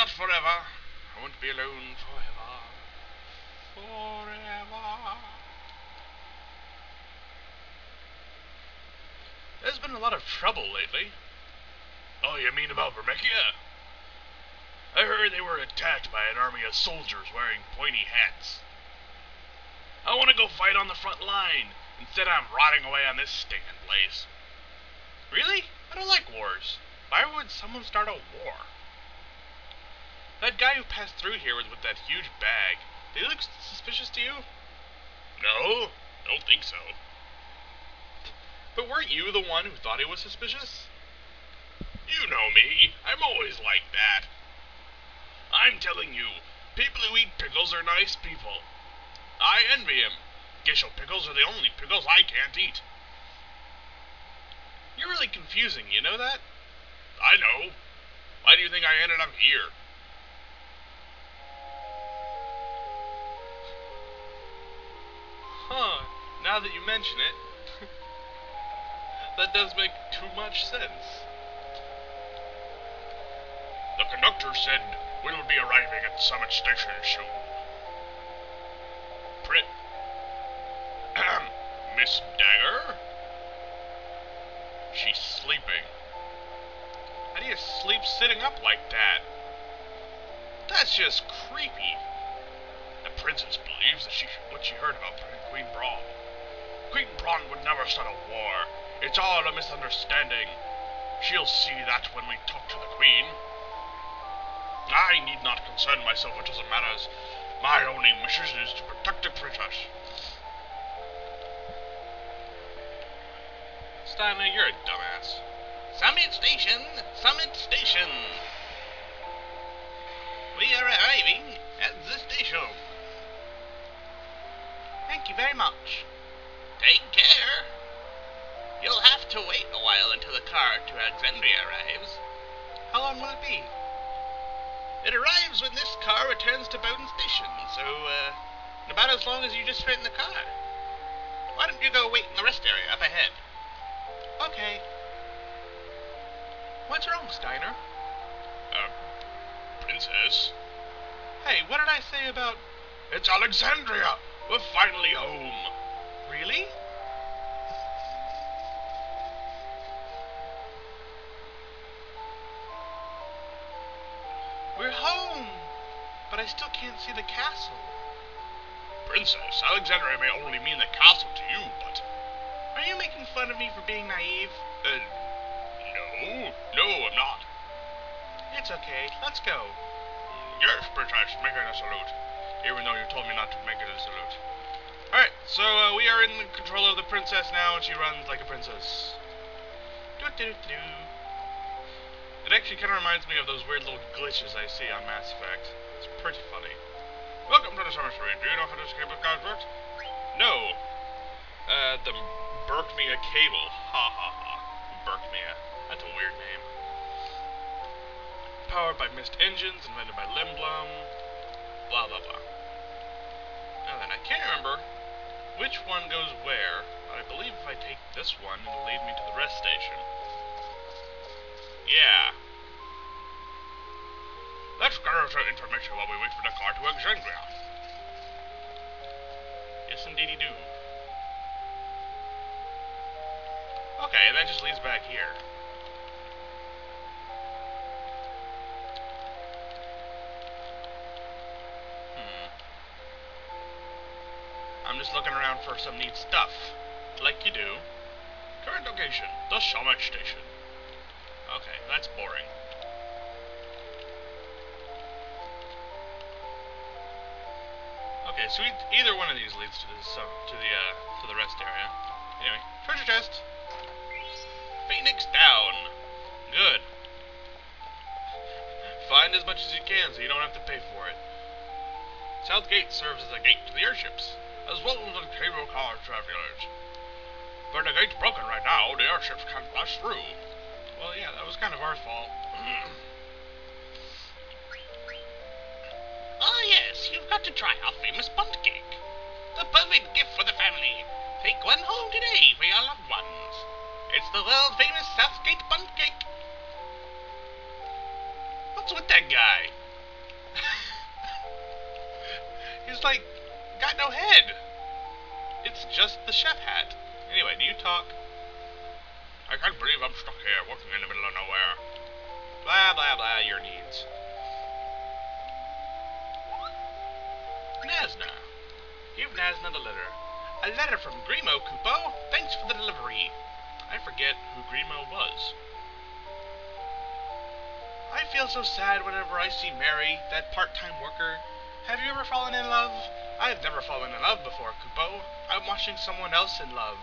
not forever. I won't be alone forever. Forever. There's been a lot of trouble lately. Oh, you mean about Burmecia? I heard they were attacked by an army of soldiers wearing pointy hats. I want to go fight on the front line. Instead, I'm rotting away on this stinking place. Really? I don't like wars. Why would someone start a war? That guy who passed through here with, with that huge bag, did he look suspicious to you? No, I don't think so. But weren't you the one who thought he was suspicious? You know me. I'm always like that. I'm telling you, people who eat pickles are nice people. I envy him. Gysahl pickles are the only pickles I can't eat. You're really confusing, you know that? I know. Why do you think I ended up here? Now that you mention it, that does make too much sense. The conductor said we'll be arriving at Summit Station soon. Prit. Miss Dagger? She's sleeping. How do you sleep sitting up like that? That's just creepy. The princess believes that she what she heard about Queen Brahne. Queen Brahne would never start a war. It's all a misunderstanding. She'll see that when we talk to the Queen. I need not concern myself with other matters. My only mission is to protect the princess. Stanley, you're a dumbass. Summit Station! Summit Station! We are arriving at the station. Thank you very much. Take care. You'll have to wait a while until the car to Alexandria arrives. How long will it be? It arrives when this car returns to Bohden Station, so, uh, about as long as you just fit in the car. Why don't you go wait in the rest area up ahead? Okay. What's wrong, Steiner? Uh, princess? Hey, what did I say about... It's Alexandria! We're finally home! Really? We're home! But I still can't see the castle. Princess, Alexandria may only mean the castle to you, but... Are you making fun of me for being naive? Uh, no. No, I'm not. It's okay. Let's go. Yes, Princess, make it a salute. Even though you told me not to make it a salute. Alright, so uh, we are in the control of the princess now, and she runs like a princess. Doo -doo -doo it actually kind of reminds me of those weird little glitches I see on Mass Effect. It's pretty funny. Welcome to the summer story. Do you know how this cable card works? No. Uh, the Berkmia cable. Ha ha ha. Berkmia. That's a weird name. Powered by Mist engines, invented by Lindblum. Blah blah blah. Now then, I can't remember which one goes where. I believe if I take this one, it'll lead me to the rest station. Yeah. Let's gather some information while we wait for the car to Alexandria. Yes, indeedy do. Okay, that just leads back here. Around for some neat stuff. Like you do. Current location, the Summit Station. Okay, that's boring. Okay, so either one of these leads to the to the uh, to the rest area. Anyway, treasure chest. Phoenix down. Good. Find as much as you can so you don't have to pay for it. South Gate serves as a gate to the airships, as well as the cable car travelers. But the gate's broken right now, the airships can't pass through. Well, yeah, that was kind of our fault. Oh yes, you've got to try our famous bunt cake. The perfect gift for the family. Take one home today for your loved ones. It's the world famous Southgate bunt cake. What's with that guy? He's like, got no head. It's just the chef hat. Anyway, do you talk? I can't believe I'm stuck here working in the middle of nowhere. Blah, blah, blah, your needs. Nazna. Give Nazna the letter. A letter from Grimo, Kupo. Thanks for the delivery. I forget who Grimo was. I feel so sad whenever I see Mary, that part-time worker. Have you ever fallen in love? I've never fallen in love before, Kupo. I'm watching someone else in love.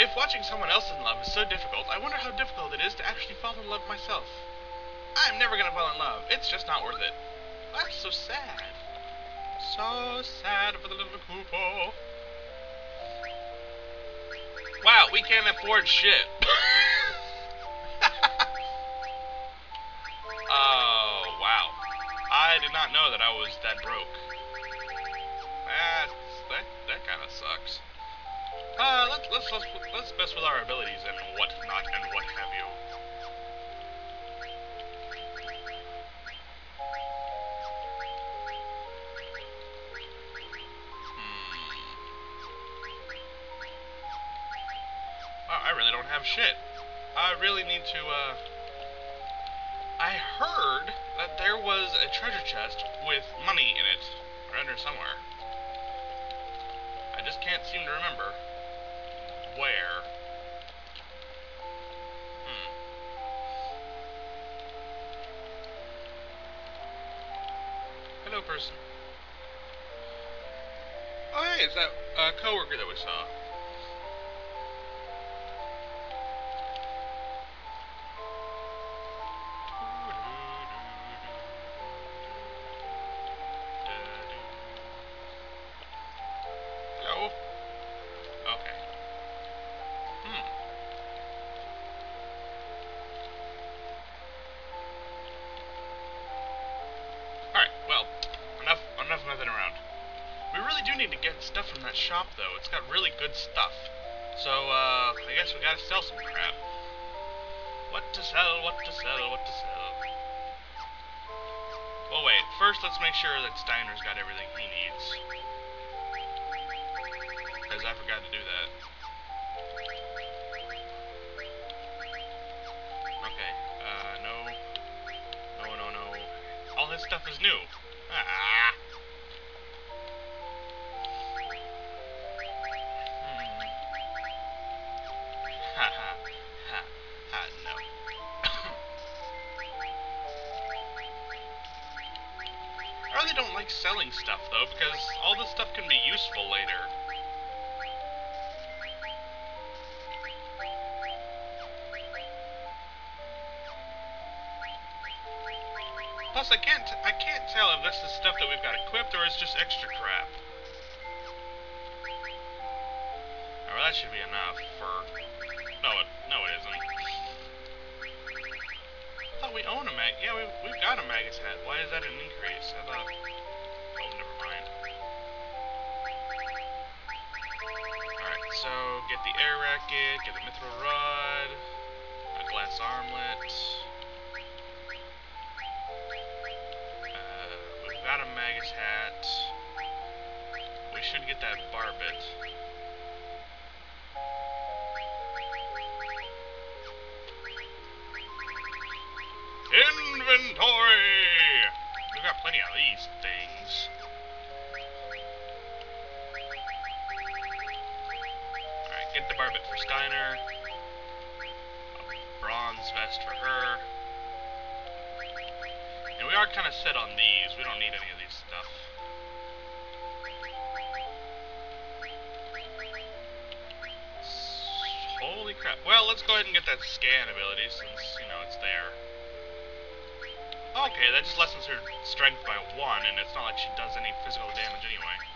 If watching someone else in love is so difficult, I wonder how difficult it is to actually fall in love myself. I'm never gonna fall in love. It's just not worth it. That's so sad. So sad for the little Kupo. Wow, we can't afford shit. wow. Uh, I did not know that I was that broke. That's, that that kind of sucks. Uh, let's let's let's let's mess with our abilities and whatnot and what have you. Hmm. Wow, I really don't have shit. I really need to, uh... I heard that there was a treasure chest with money in it, around here somewhere. I just can't seem to remember where. Hmm. Hello, person. Oh, hey, it's that uh, coworker that we saw. Alright, well, enough enough nothing around. We really do need to get stuff from that shop though. It's got really good stuff. So, uh, I guess we gotta sell some crap. What to sell, what to sell, what to sell. Well, wait. First, let's make sure that Steiner's got everything he needs. Because I forgot to do that. Stuff is new. Ah. Hmm. I really don't like selling stuff, though, because all this stuff can be useful later. Plus, I can't I can't tell if this is stuff that we've got equipped or it's just extra crap. Oh, that should be enough for. No, it no, it isn't. I thought we own a mag. Yeah, we we've got a Magus hat. Why is that an increase? I thought. Oh, never mind. Alright, so get the air racket, get the mithril rod, a glass armlet. Got a Magus hat. We should get that barbut. Inventory! We've got plenty of these things. Alright, get the barbut for Steiner. A bronze vest for her. We are kind of set on these. We don't need any of these stuff. Holy crap. Well, let's go ahead and get that scan ability since, you know, it's there. Okay, that just lessens her strength by one, and it's not like she does any physical damage anyway.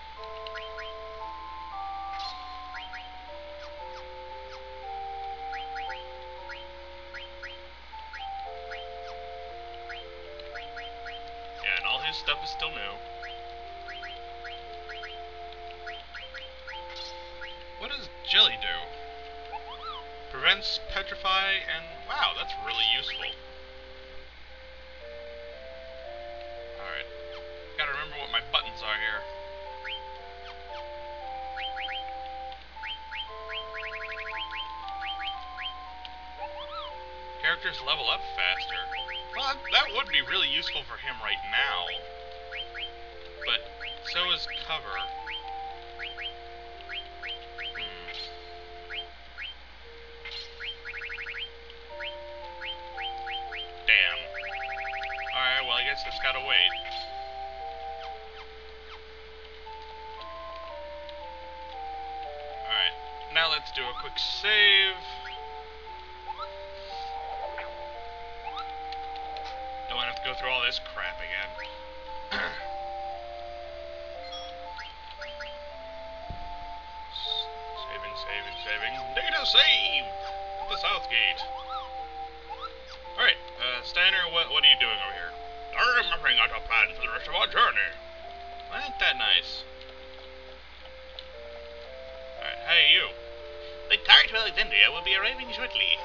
Really useful. Alright. Gotta remember what my buttons are here. Characters level up faster. Well, that would be really useful for him right now. But so is cover. Guess it's gotta wait. Alright, now let's do a quick save. Don't want to have to go through all this crap again. saving, saving, saving. Data save! At the south gate. Alright, uh, Steiner, what, what are you doing over here? I'm mapping out a plan for the rest of our journey. Ain't that nice? Alright, hey, you. The car to Alexandria will be arriving shortly.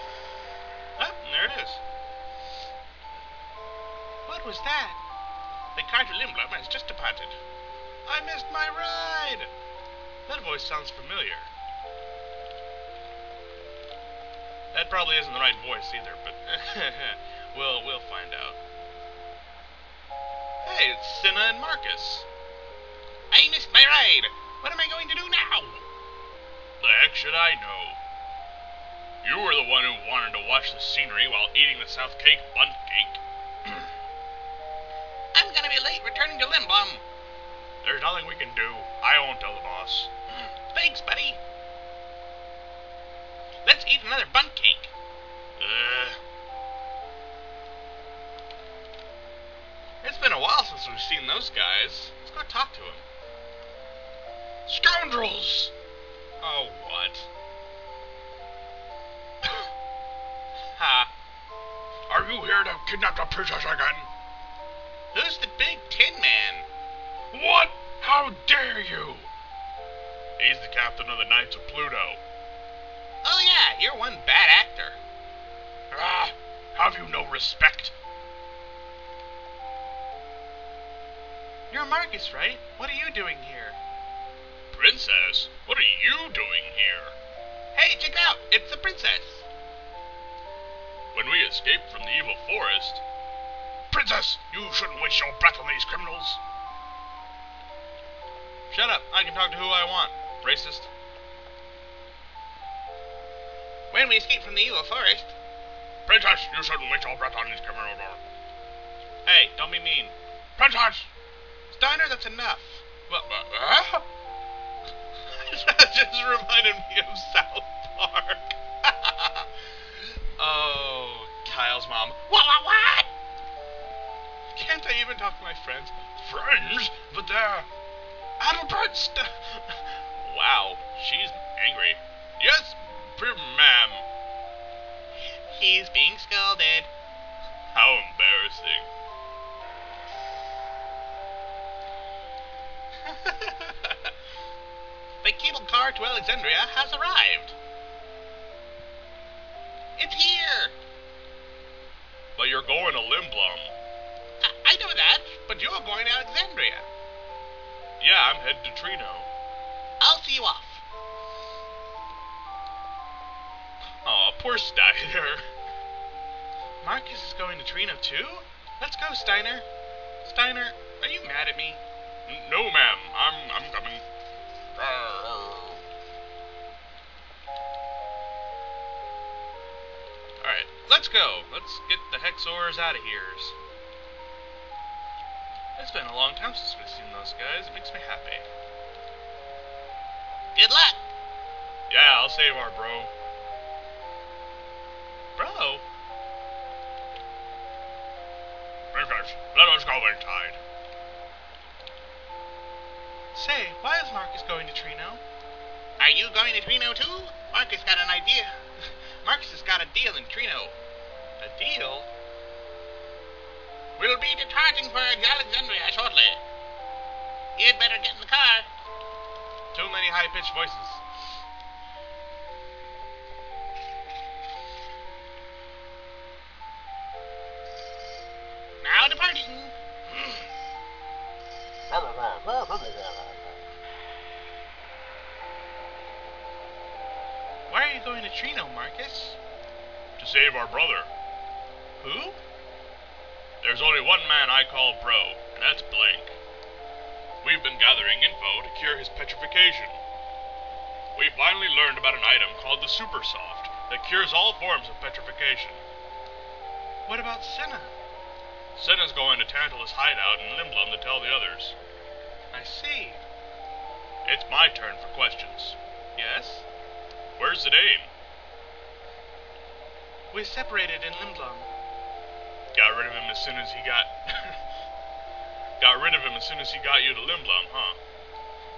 Oh, there it is. What was that? The car to Lindblum has just departed. I missed my ride! That voice sounds familiar. That probably isn't the right voice either, but we'll we'll find out. Hey, it's Cinna and Marcus. I missed my ride. What am I going to do now? The heck should I know? You were the one who wanted to watch the scenery while eating the South Cake Bunt Cake. I'm gonna be late returning to Lindblum. There's nothing we can do. I won't tell the boss. Thanks, buddy. Let's eat another bunt cake. Been a while since we've seen those guys. Let's go talk to them. scoundrels! Oh, what? ha. Are you here to kidnap the princess again? Who's the big tin man? What? How dare you? He's the captain of the Knights of Pluto. Oh yeah, you're one bad actor. Ah, have you no respect? You're Marcus, right? What are you doing here? Princess, what are you doing here? Hey, check it out. It's the princess. When we escaped from the evil forest. Princess, you shouldn't waste your breath on these criminals. Shut up. I can talk to who I want. Racist. When we escaped from the evil forest, Princess, you shouldn't waste your breath on these criminals. Hey, don't be mean. Princess! Steiner, that's enough. Uh, uh, that just reminded me of South Park. oh, Kyle's mom. what, what, what? Can't I even talk to my friends? friends, but they're... Adelbert St- Wow, she's angry. Yes, ma'am. He's being scolded. How embarrassing. the cable car to Alexandria has arrived. It's here. But you're going to Lindblum. I, I know that, but you're going to Alexandria. Yeah, I'm headed to Treno. I'll see you off. Aw, poor Steiner. Marcus is going to Treno too? Let's go, Steiner. Steiner, are you mad at me? No, ma'am. I'm I'm coming. Alright, let's go. Let's get the Hexors out of here. It's been a long time since we've seen those guys. It makes me happy. Good luck. Yeah, I'll save our bro. Bro, Princess, let us go inside. Say, why is Marcus going to Treno? Are you going to Treno too? Marcus got an idea. Marcus has got a deal in Treno. A deal? We'll be departing for Alexandria shortly. You'd better get in the car. Too many high pitched voices. Are to Treno, Marcus? To save our brother. Who? There's only one man I call bro, and that's Blank. We've been gathering info to cure his petrification. We finally learned about an item called the Super Soft that cures all forms of petrification. What about Cinna? Cinna's going to Tantalus' hideout in Lindblum to tell the others. I see. It's my turn for questions. Yes? Where's Zidane? We separated in Lindblum. Got rid of him as soon as he got. got rid of him as soon as he got you to Lindblum, huh?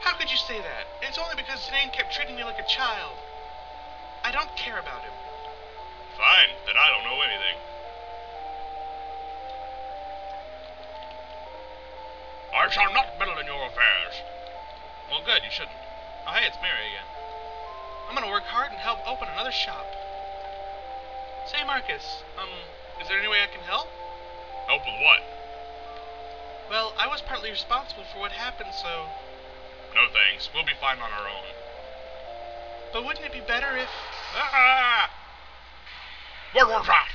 How could you say that? It's only because Zidane kept treating me like a child. I don't care about him. Fine, then I don't know anything. I shall not meddle in your affairs. Well, good, you shouldn't. Oh, hey, it's Mary again. I'm gonna work hard and help open another shop. Say, Marcus, um, is there any way I can help? Help with what? Well, I was partly responsible for what happened, so. No thanks. We'll be fine on our own. But wouldn't it be better if. Ah! What was that?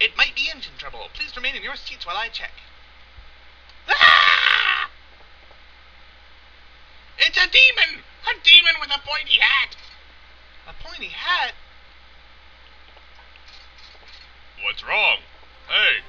It might be engine trouble. Please remain in your seats while I check. Ah! It's a demon! A demon with a pointy hat! A pointy hat? What's wrong? Hey,